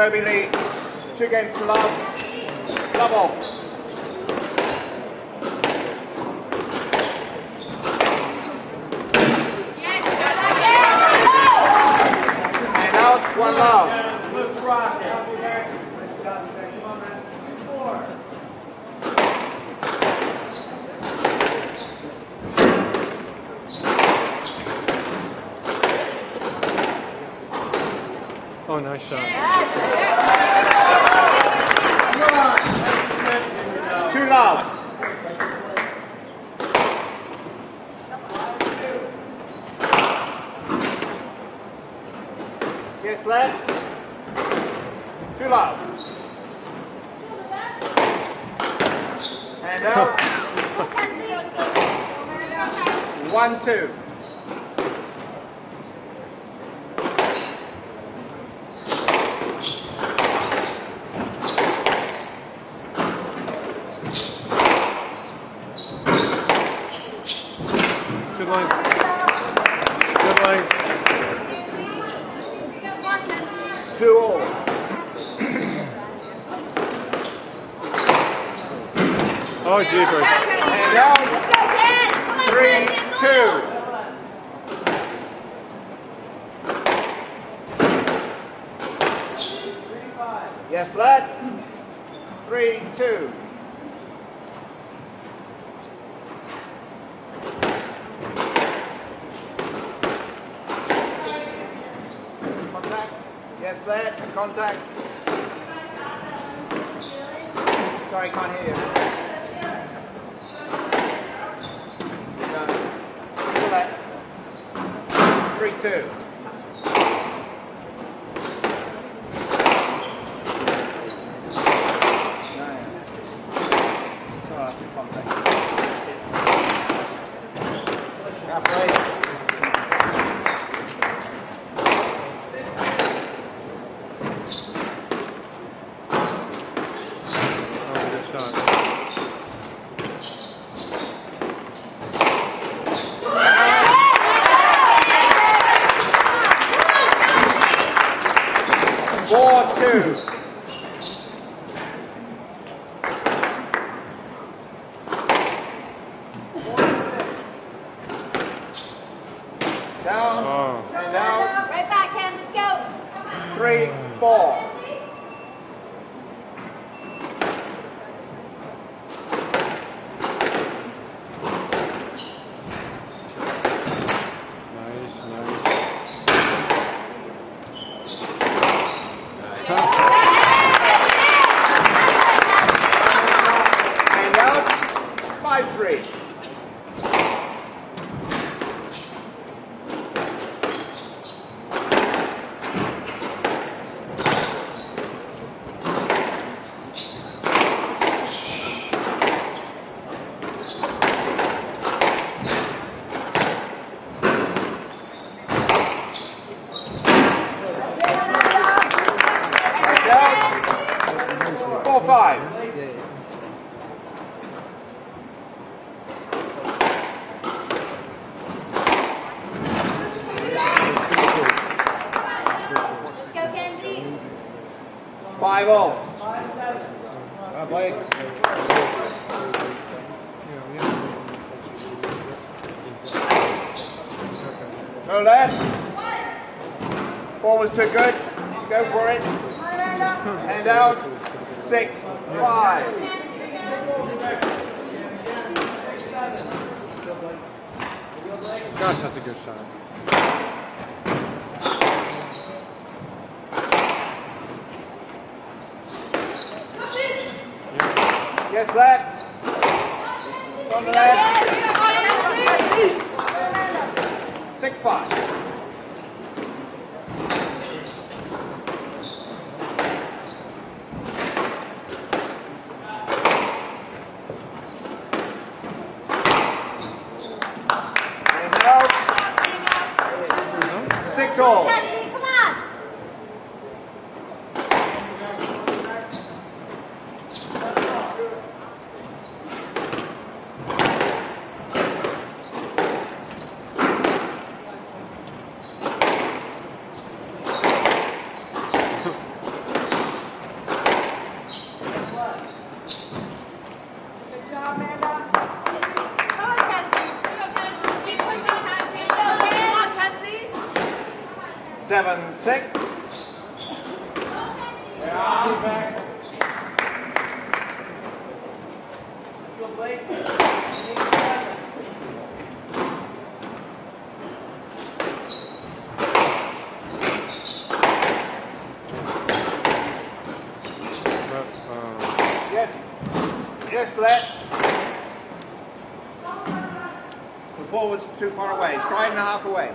Sobhy leads. Two games to love. Love off. And out, one love. Let's rock it. Nice shot. Two love. Yes, left. Two love. And out. One, two. Good length. Good length. Two all. Oh, jeepers. Out. Three, two. Yes, let. Three, two. Contact. Yes, let. Contact. Sorry, I can't hear you. Three, two. Four, two. Down Oh. and out. Right back, Cam, let's go. Three, four. Nice, nice. And out. Five, three. And out. Four, five. Let's go, Kanzy. Five all. Uh, Blake. Go lad. Ball was too good. Go for it. Hand out. Six, five. Gosh, that's a good shot. Yes, let. On the lad. Six, five. Six all. Kanzy, come on. Six. Uh, Yes. Yes, let. The ball was too far away. Stride and a half away.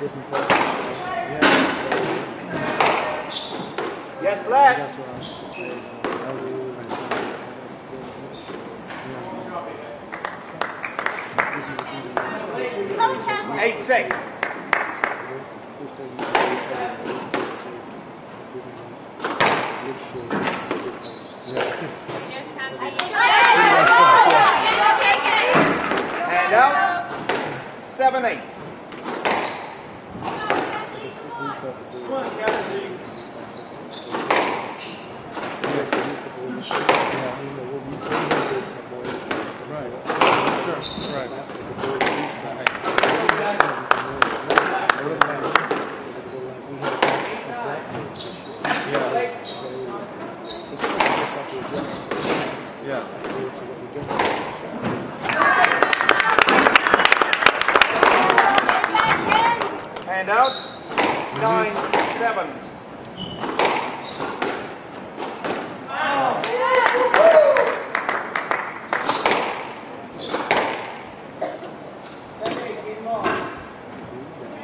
Six. Yes, Kanzy. Eight, six. Hand out. Seven, eight. Hand out. Nine, seven.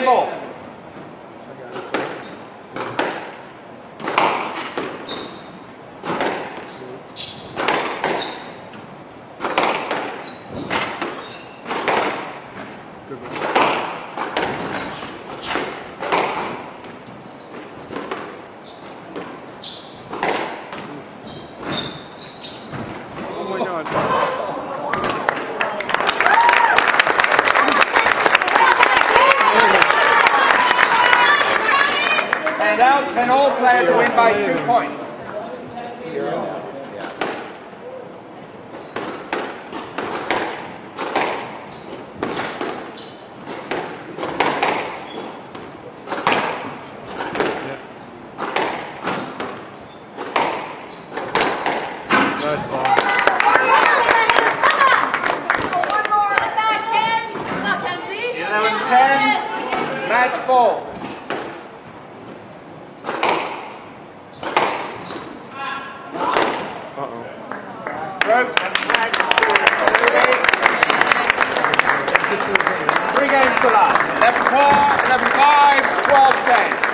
nine game ball. Ten all players win by two points. Yeah. Nice ball. Eleven, ten. Match ball. Uh-oh. Stroke and match. Three games to last. 11 4, 11 5, 12 10.